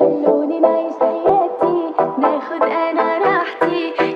لوني نعيش حياتي. ناخد أنا راحتي.